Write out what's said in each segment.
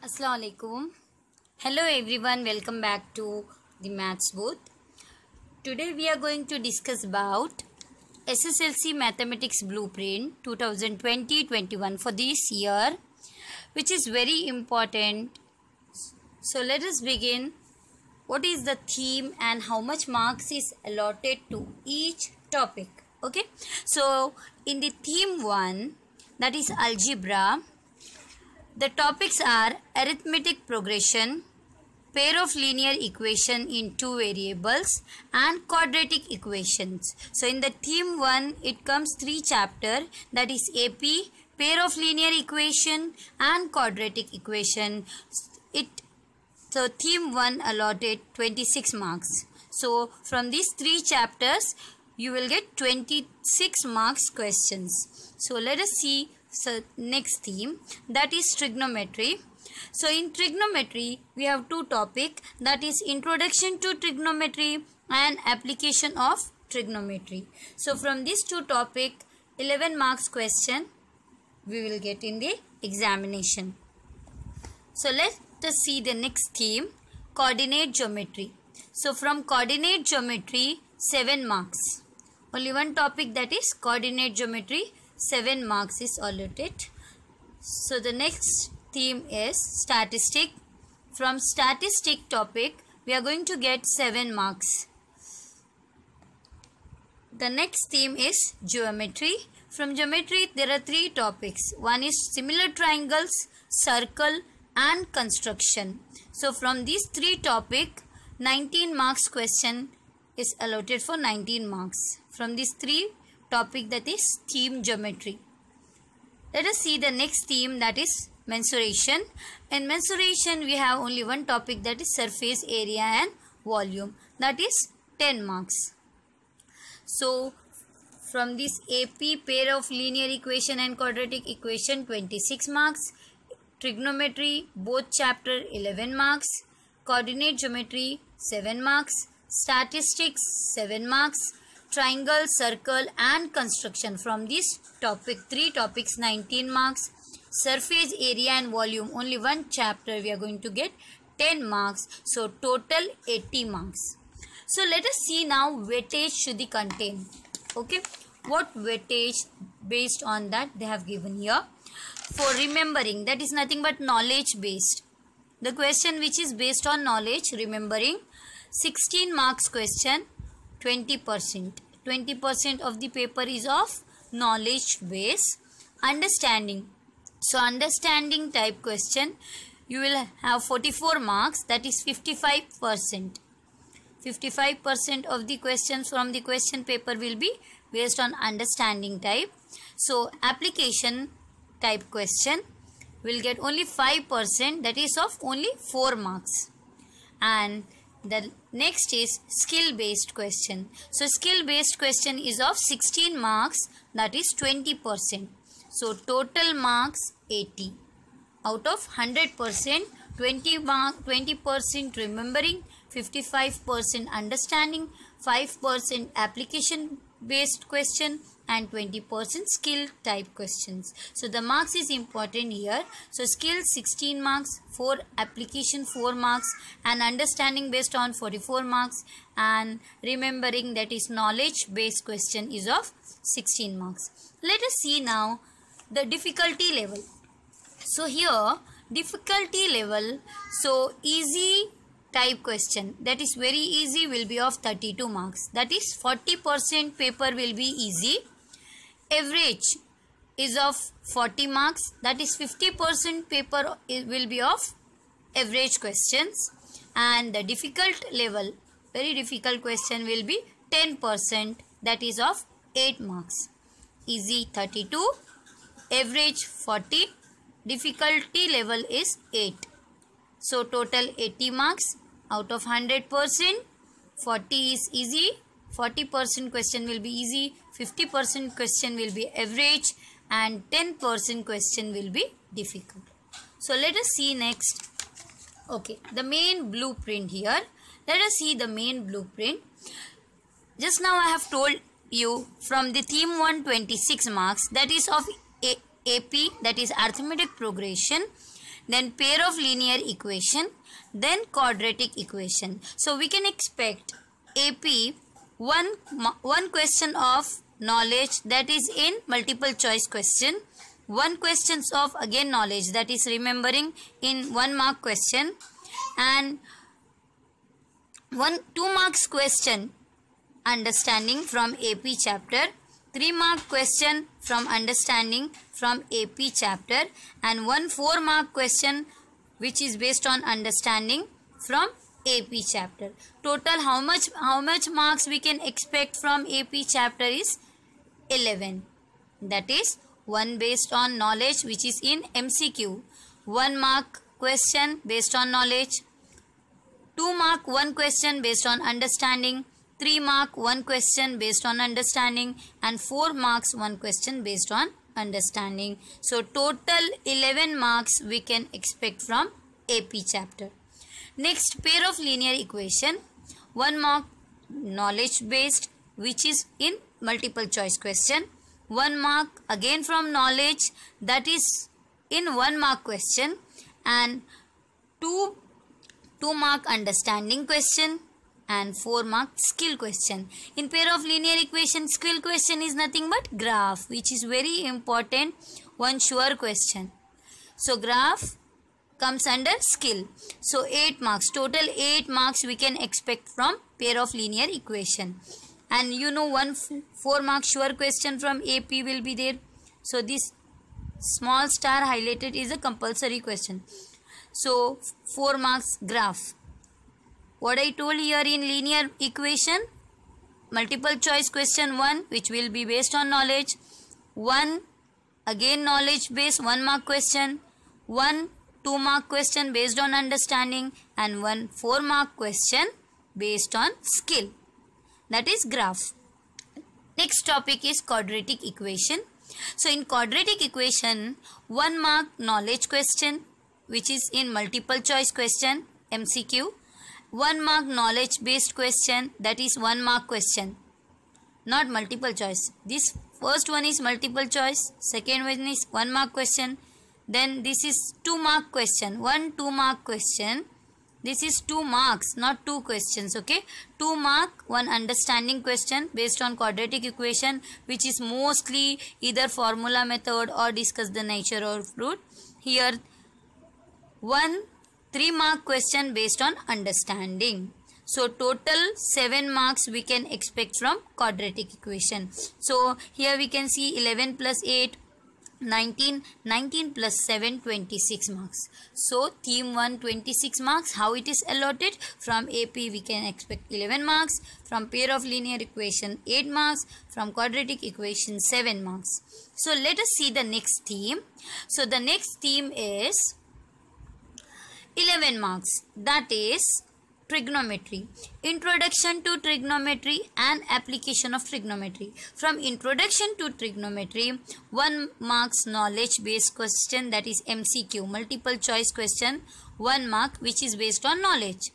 Assalamualaikum. Hello everyone, welcome back to the Maths booth. Today we are going to discuss about SSLC Mathematics Blueprint 2020-21 for this year which is very important. So let us begin. What is the theme and how much marks is allotted to each topic? Okay. So in the theme 1 that is algebra the topics are arithmetic progression, pair of linear equation in two variables and quadratic equations. So in the theme 1 it comes three chapter that is AP, pair of linear equation and quadratic equation. It so theme 1 allotted 26 marks. So from these three chapters you will get 26 marks questions. So let us see so next theme that is trigonometry. So in trigonometry we have two topic that is introduction to trigonometry and application of trigonometry. So from these two topic 11 marks question we will get in the examination. So let us see the next theme coordinate geometry. So from coordinate geometry 7 marks. Only one topic that is coordinate geometry 7 marks is allotted. So the next theme is statistic. From statistic topic we are going to get 7 marks. The next theme is geometry. From geometry there are three topics. One is similar triangles, circle and construction. So from these three topic 19 marks question is allotted for 19 marks. From these three topic that is theme geometry. Let us see the next theme that is mensuration. In mensuration we have only one topic that is surface area and volume that is 10 marks. So from this AP pair of linear equation and quadratic equation 26 marks. Trigonometry both chapter 11 marks. Coordinate geometry 7 marks. Statistics 7 marks triangle, circle and construction. From this topic, three topics, 19 marks. Surface area and volume, only one chapter we are going to get 10 marks. So total 80 marks. So let us see now weightage should be contain. Okay. What weightage based on that they have given here. For remembering that is nothing but knowledge based. The question which is based on knowledge remembering 16 marks question 20%. 20% of the paper is of knowledge base. Understanding. So understanding type question you will have 44 marks that is 55%. 55% of the questions from the question paper will be based on understanding type. So application type question will get only 5% that is of only 4 marks. And the next is skill based question. So skill based question is of 16 marks that is 20%. So total marks 80. Out of 100% 20 mark 20% remembering 55% understanding 5% application based question and 20% skill type questions. So the marks is important here. So skill 16 marks, 4 application 4 marks and understanding based on 44 marks and remembering that is knowledge based question is of 16 marks. Let us see now the difficulty level. So here difficulty level so easy type question that is very easy will be of 32 marks that is 40% paper will be easy average is of 40 marks. That is 50% paper will be of average questions. And the difficult level very difficult question will be 10% that is of 8 marks. Easy 32 average 40 difficulty level is 8 so total 80 marks out of 100% 40 is easy 40% question will be easy, 50% question will be average and 10% question will be difficult. So let us see next. Okay, the main blueprint here. Let us see the main blueprint. Just now I have told you from the theme 126 marks that is of A AP that is arithmetic progression then pair of linear equation, then quadratic equation. So we can expect AP one, one question of knowledge that is in multiple choice question, one questions of again knowledge that is remembering in one mark question. And one two marks question understanding from AP chapter. 3 mark question from understanding from AP chapter. And one 4 mark question which is based on understanding from AP chapter. Total how much how much marks we can expect from AP chapter is 11. That is one based on knowledge which is in MCQ. One mark question based on knowledge. Two mark one question based on understanding 3 mark 1 question based on understanding and 4 marks 1 question based on understanding. So total 11 marks we can expect from AP chapter. Next pair of linear equation 1 mark knowledge based which is in multiple choice question. 1 mark again from knowledge that is in 1 mark question and 2 2 mark understanding question and 4 mark skill question. In pair of linear equation, skill question is nothing but graph which is very important one sure question. So graph comes under skill. So 8 marks, total 8 marks we can expect from pair of linear equation. And you know one 4 mark sure question from AP will be there. So this small star highlighted is a compulsory question. So 4 marks graph what I told here in linear equation multiple choice question 1 which will be based on knowledge 1 again knowledge based 1 mark question 1 2 mark question based on understanding and 1 4 mark question based on skill. That is graph. Next topic is quadratic equation. So in quadratic equation 1 mark knowledge question which is in multiple choice question MCQ one mark knowledge based question that is one mark question. Not multiple choice. This first one is multiple choice second one is one mark question then this is two mark question one two mark question this is two marks not two questions okay two mark one understanding question based on quadratic equation which is mostly either formula method or discuss the nature of root here one 3 mark question based on understanding. So total 7 marks we can expect from quadratic equation. So here we can see 11 plus 8 19 19 plus 7 26 marks. So theme 1 26 marks how it is allotted? From ap we can expect 11 marks. From pair of linear equation 8 marks. From quadratic equation 7 marks. So let us see the next theme. So the next theme is 11 marks. That is trigonometry. Introduction to trigonometry and application of trigonometry. From introduction to trigonometry one marks knowledge based question that is mcq multiple choice question one mark which is based on knowledge.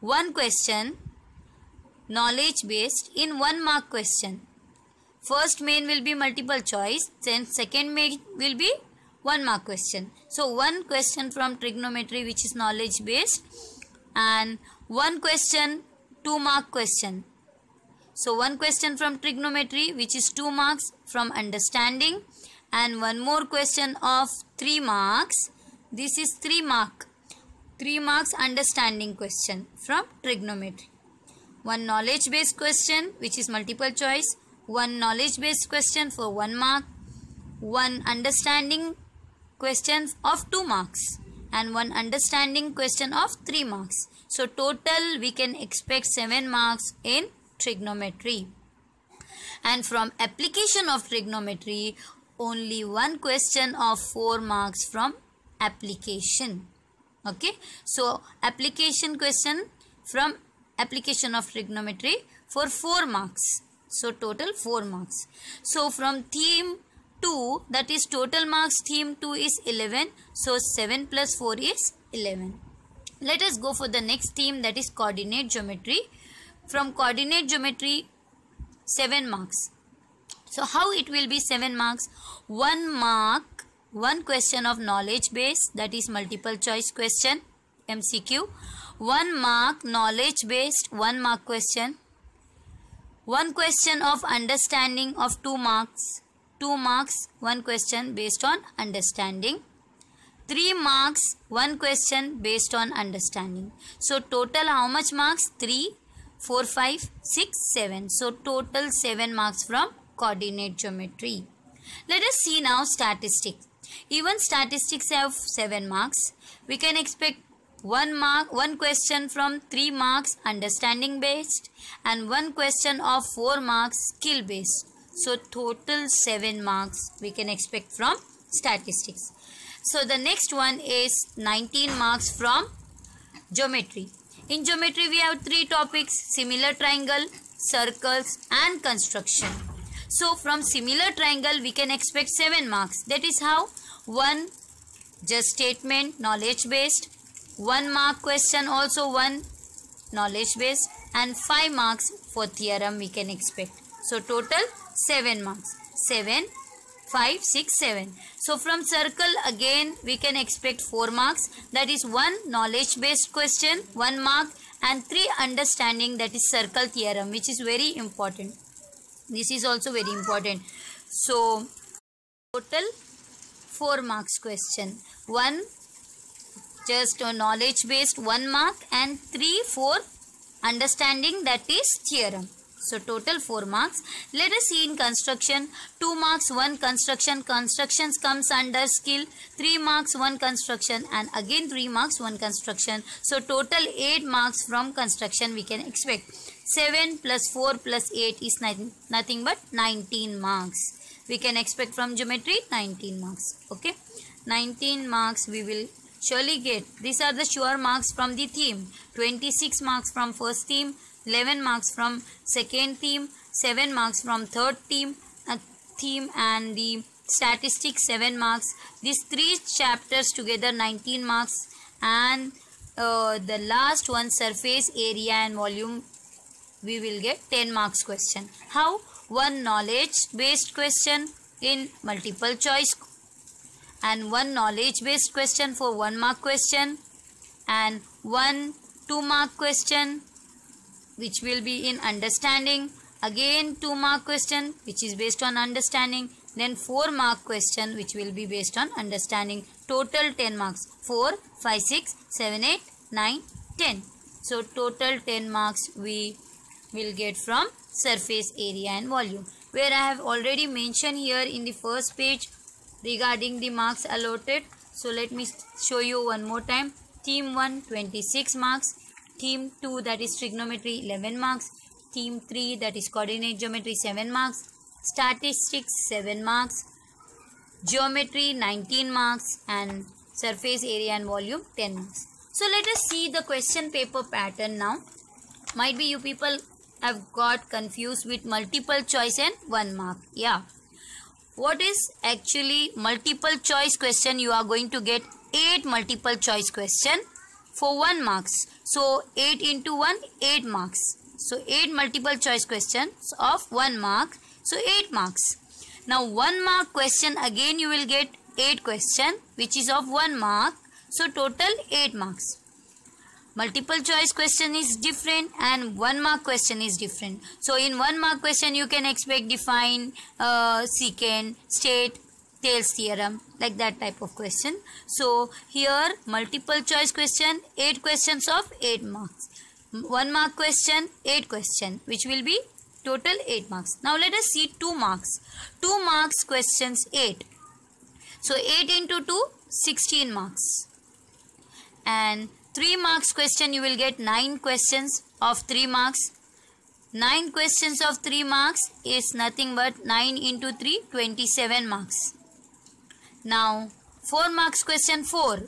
One question knowledge based in one mark question. First main will be multiple choice then second main will be one mark question. So one question from trigonometry which is knowledge based and one question two mark question. So one question from trigonometry which is two marks from understanding and one more question of three marks. This is three mark. Three marks understanding question from trigonometry. One knowledge based question which is multiple choice. One knowledge based question for one mark. One understanding questions of 2 marks and one understanding question of 3 marks. So total we can expect 7 marks in trigonometry. And from application of trigonometry only one question of 4 marks from application. Okay. So application question from application of trigonometry for 4 marks. So total 4 marks. So from theme 2 that is total marks theme 2 is 11 so 7 plus 4 is 11 let us go for the next theme that is coordinate geometry. From coordinate geometry 7 marks. So how it will be 7 marks? 1 mark one question of knowledge base that is multiple choice question MCQ, one mark knowledge based one mark question, one question of understanding of two marks, two marks one question based on understanding 3 marks, 1 question based on understanding. So total how much marks? 3, 4, 5, 6, 7. So total 7 marks from coordinate geometry. Let us see now statistics. Even statistics have 7 marks. We can expect 1 mark, 1 question from 3 marks understanding based and 1 question of 4 marks skill based. So total 7 marks we can expect from statistics. So the next one is 19 marks from geometry. In geometry we have three topics similar triangle, circles and construction. So from similar triangle we can expect 7 marks. That is how 1 just statement knowledge based, 1 mark question also 1 knowledge based and 5 marks for theorem we can expect. So total 7 marks. 7 5, 6, 7. So from circle again we can expect 4 marks. That is 1 knowledge based question, 1 mark and 3 understanding that is circle theorem which is very important. This is also very important. So total 4 marks question. 1 just a knowledge based 1 mark and 3, 4 understanding that is theorem. So total 4 marks. Let us see in construction. 2 marks 1 construction. Constructions comes under skill. 3 marks 1 construction and again 3 marks 1 construction. So total 8 marks from construction we can expect. 7 plus 4 plus 8 is nine. nothing but 19 marks. We can expect from geometry 19 marks. Okay. 19 marks we will surely get. These are the sure marks from the theme. 26 marks from first theme. 11 marks from second theme, 7 marks from third theme, uh, theme and the statistics 7 marks. These three chapters together 19 marks and uh, the last one surface area and volume we will get 10 marks question. How? One knowledge based question in multiple choice and one knowledge based question for one mark question and one two mark question which will be in understanding. Again 2 mark question which is based on understanding. Then 4 mark question which will be based on understanding. Total 10 marks. 4 5 6 7 8 9 10 so total 10 marks we will get from surface area and volume. Where I have already mentioned here in the first page regarding the marks allotted. So let me show you one more time. Theme 1 26 marks Theme 2 that is trigonometry 11 marks. Theme 3 that is coordinate geometry 7 marks. Statistics 7 marks. Geometry 19 marks and surface area and volume 10 marks. So let us see the question paper pattern now. Might be you people have got confused with multiple choice and 1 mark. Yeah. What is actually multiple choice question? You are going to get 8 multiple choice question for 1 marks. So 8 into 1, 8 marks. So 8 multiple choice questions of 1 mark. So 8 marks. Now 1 mark question again you will get 8 question which is of 1 mark. So total 8 marks. Multiple choice question is different and 1 mark question is different. So in 1 mark question you can expect define, uh, secant, state, Thales theorem like that type of question. So here multiple choice question 8 questions of 8 marks. 1 mark question 8 question which will be total 8 marks. Now let us see 2 marks. 2 marks questions 8. So 8 into 2 16 marks. And 3 marks question you will get 9 questions of 3 marks. 9 questions of 3 marks is nothing but 9 into 3 27 marks. Now 4 marks question 4.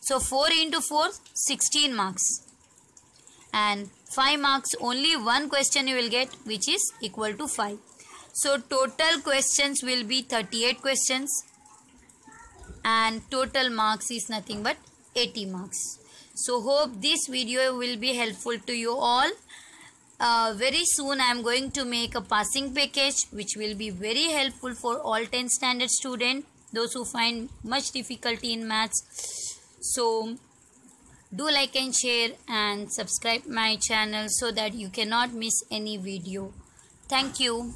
So 4 into 4 16 marks. And 5 marks only one question you will get which is equal to 5. So total questions will be 38 questions and total marks is nothing but 80 marks. So hope this video will be helpful to you all. Uh, very soon I am going to make a passing package which will be very helpful for all 10 standard students those who find much difficulty in maths. So do like and share and subscribe my channel so that you cannot miss any video. Thank you